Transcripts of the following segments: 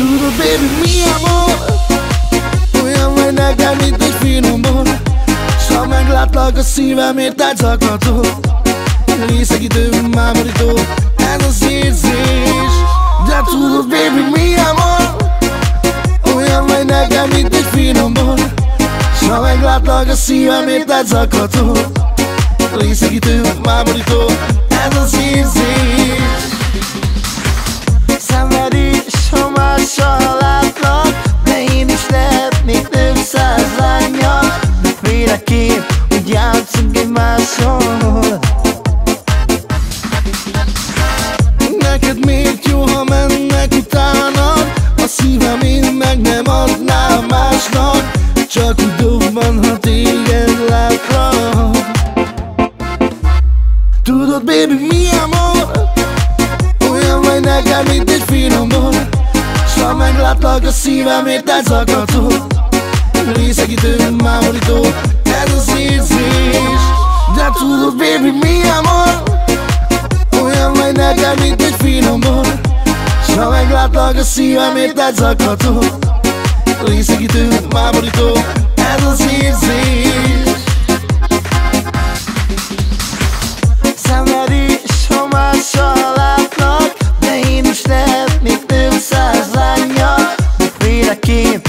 Tudod, baby, mi amor? Olyan vagy nekem, mint egy finom bor. S ha meglátlak a szívem, érted zakató Részegítő, mámorító, ez az érzés. De tudod, baby, mi amor? Olyan vagy nekem, mint egy finom bor. S ha meglátlak a szívem, érted zakató Részegítő, mámorító, ez az érzés Én, hogy játszunk egymással Neked miért jó, ha mennek utánad A szívem én meg nem adnám másnak Csak úgy dobban, ha téged látlak. Tudod, baby, mi amor? Olyan vagy nekem, mint egy finom bor. S ha meglátlak a szívem, érted zakató Részegítő, mámorító, baby, mi amor? Olyan vagy nekem, mint egy finom bor S ha meglátlak a szívem, érted zakató Részegítő, mámorító, ez az érzés Szenvedés, ha mással látlak De én is lehetnék több száz lányjal De félek én,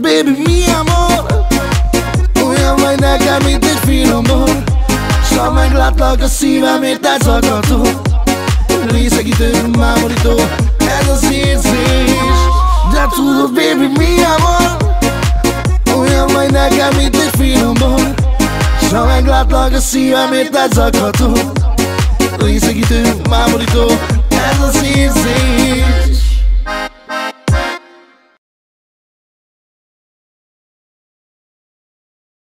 baby, mi amor? Olyan vagy nekem, mint egy finom bor. S ha meglátlak a szívem, érted zakató Részegítő, mámorító, ez az érzés. De tudod, baby, mi amor? Olyan vagy nekem, mint egy finom bor. S ha meglátlak a szívem, érted zakató Részegítő, mámorító,